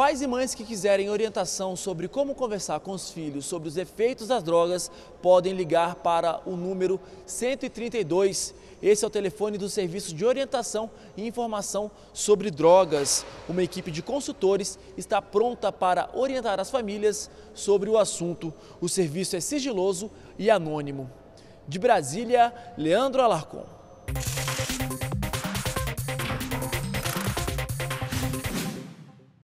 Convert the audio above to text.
Pais e mães que quiserem orientação sobre como conversar com os filhos sobre os efeitos das drogas podem ligar para o número 132. Esse é o telefone do Serviço de Orientação e Informação sobre Drogas. Uma equipe de consultores está pronta para orientar as famílias sobre o assunto. O serviço é sigiloso e anônimo. De Brasília, Leandro Alarcon.